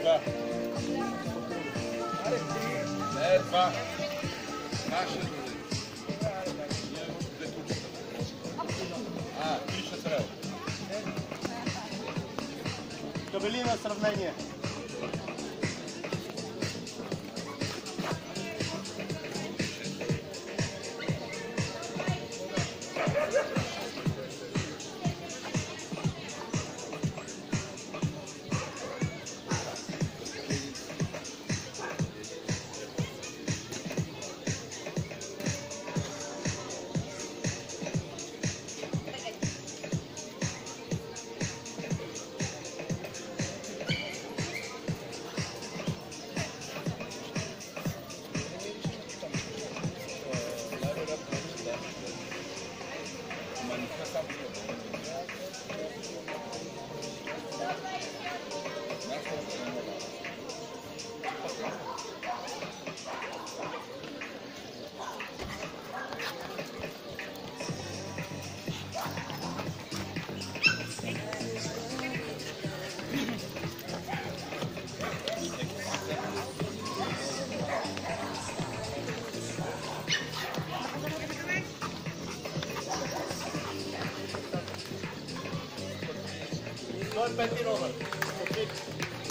това. Не е това. Наше А, пиша трябва. Кабели на сравнение. на самом деле. 25 километров.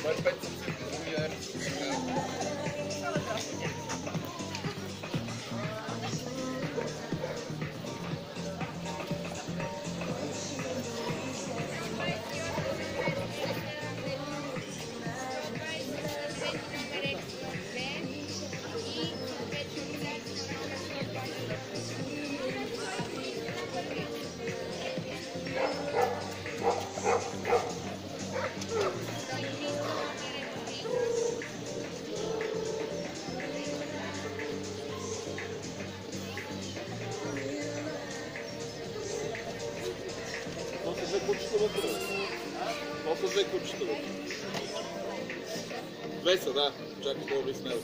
25 километров. Кучета вътре. То са две кучета вътре. Две са, да. Чакай ви снема.